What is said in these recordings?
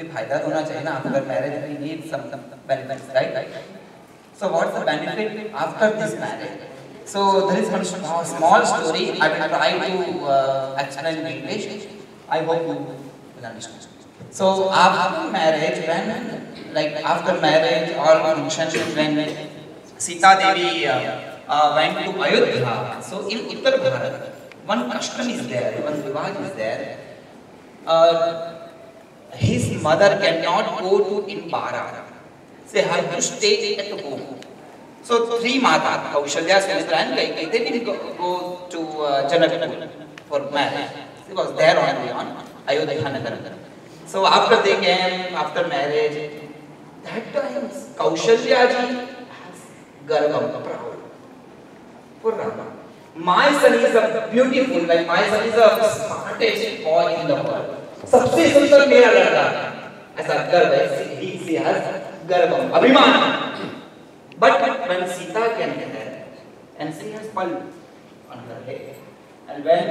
कोई फ़ायदा तो होना चाहिए ना after marriage we need some benefits right this marriage so there is one small, small story i will try to uh, explain in english i hope you will understand so after marriage when like after marriage all functions when sita devi uh, uh, went to ayodhya so in uttar bharat one custom is there one vivag is there uh, his mother cannot go to in Bara. They have to stay at home. So three mata, Kaushalya, Sumitra and Kaikai, they didn't go, go to uh, Janakpur for marriage. They was there only on Ayodhya Nagar. So after they came, after marriage, that time Kaushalya ji has Garbam, proud for Rama. My son is a beautiful, like my son is a smartest boy in the world. सबसे सुंदर मेरा लड़का। ऐसा गर्व से हर्ष गर्व अभिमान। But मैं सीता के अंदर है एंड सी हैज़ पल अंदर है एंड व्हेन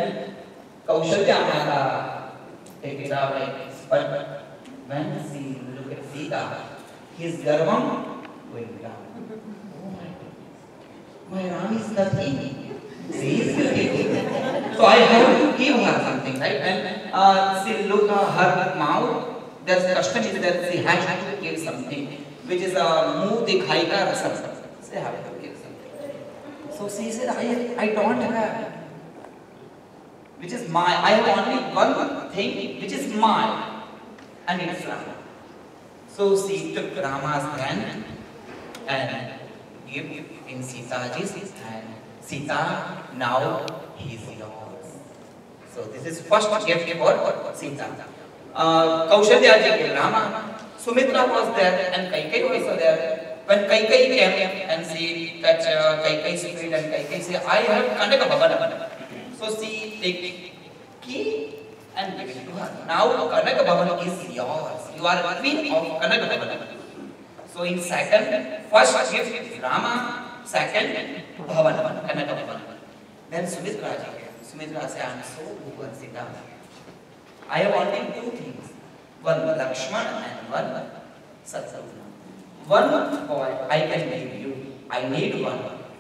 कौशल के आना था एक किताब है but when she look at Sita he गर्वम going down my Rani Sita थी she is गर्वम so I have to give her something she look uh, her mouth. The custom is that she has to give something, which is a uh, muh dikhai ka rasam. She has to give something. So she said, I, I don't have. Which is my, I have only one thing, which is mine, and it's Rama. So she took Rama's hand and gave in Sitaji's hand. Sita, now he's yours. So this is first gift for Sita. Uh, Kaushalya ji gave Rama. Sumitra was there and Kaikai also there. When Kaikai came and she touched uh, Kaikai's feet and Kaikai said, I have Kanaka Bhavan. So she take key and give it to her. Now Kanaka Bhavan is yours. You are queen of Kanaka Bhavan. So in second, first gift Rama, second Bhavan, Kanaka Bhavan. Then Sumitra ji came. Sumitra said, I am so poor, Sita. I have only two things. One Lakshman and one Satsavana. One boy I can give you. I need one.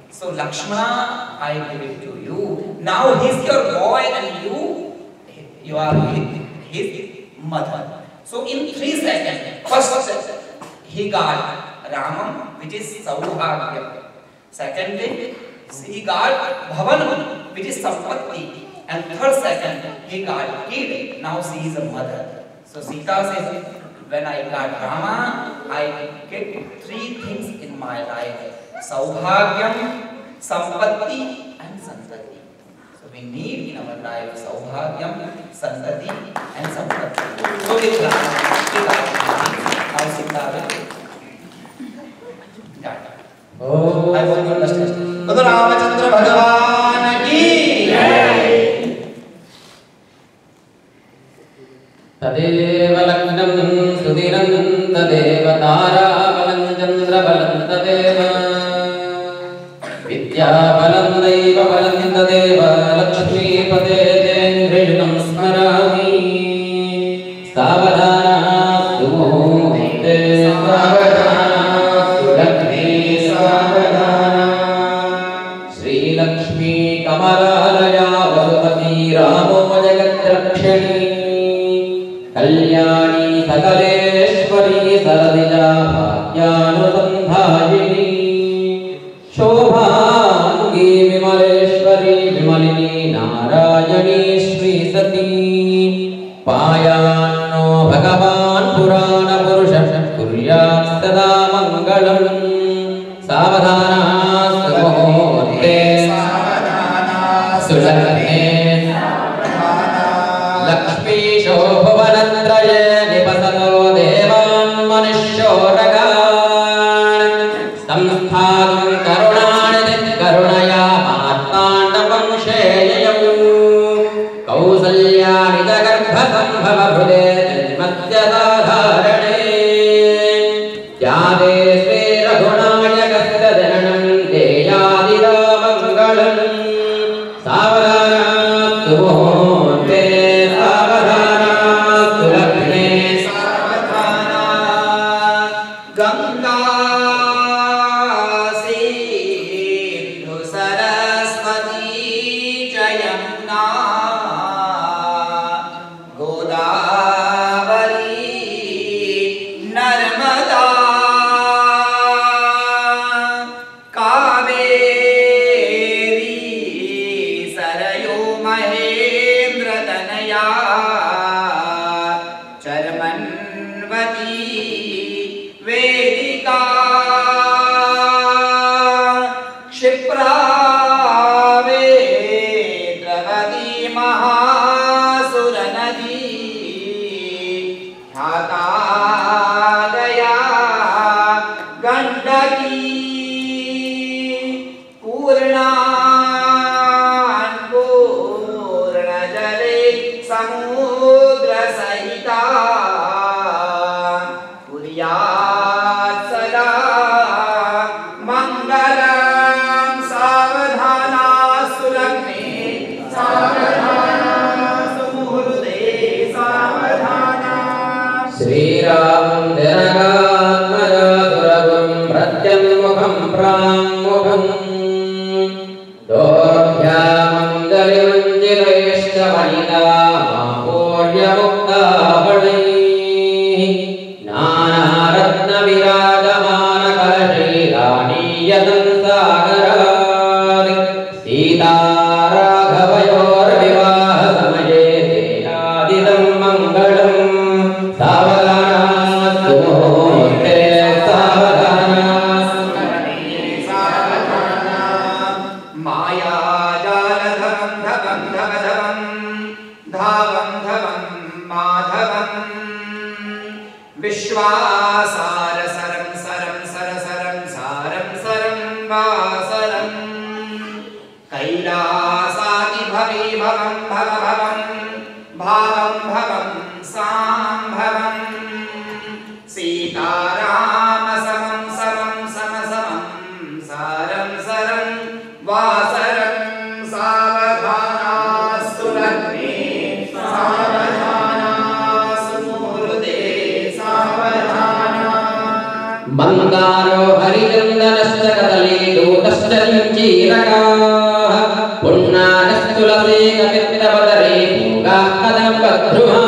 So Lakshmana, I give it to you. Now he's your boy and you, you are his, mother. So in three seconds, first he got Ramam, which is Saubhagya. Secondly, he got Bhavanam, which is Sampatti. And third second, he got kid. Now she is a mother. So Sita says, when I got Rama, I get three things in my life. Saubhagyam, Sampatti and Santati. So we need in our life Saubhagyam, Santati and Sampatti. So with Rama, we got now Sita will Oh, I want to understand. तो रामचंद्र तदेव लग्नं सुदिनं तदेव ताराबलं see. श्रीरामजुरगं प्रत्यं प्रा ま శ్రీదూతశ్చరించీరగా పుణ్యానస్తులసే గమిత్రవదరే పుంగా కదంబద్రుమా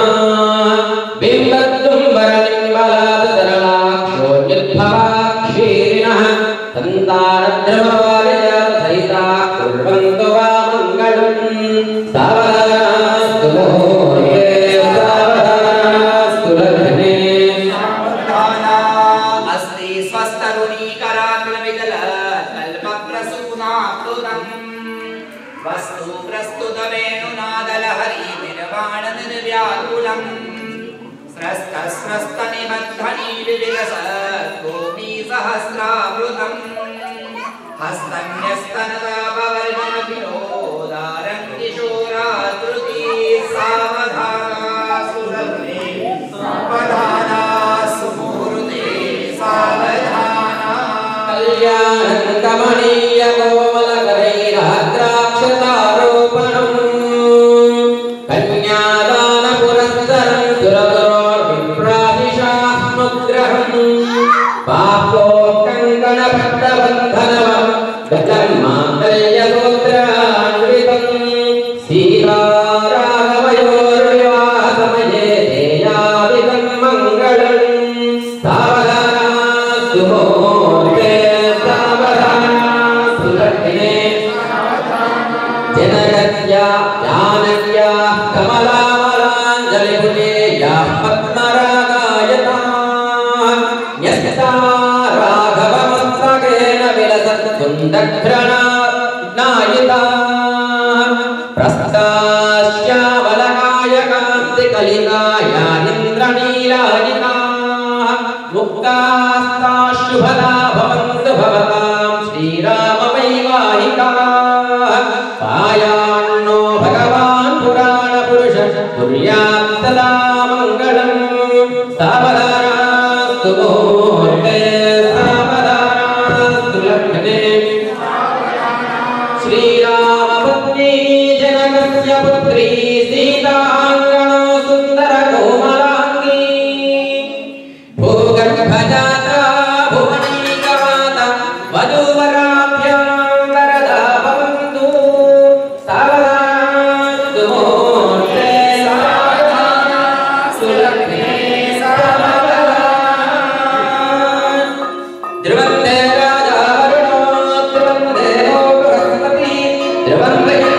कमनीय कोमलकरैरात्राक्षता नग्णा नायता प्रस्ता Amém.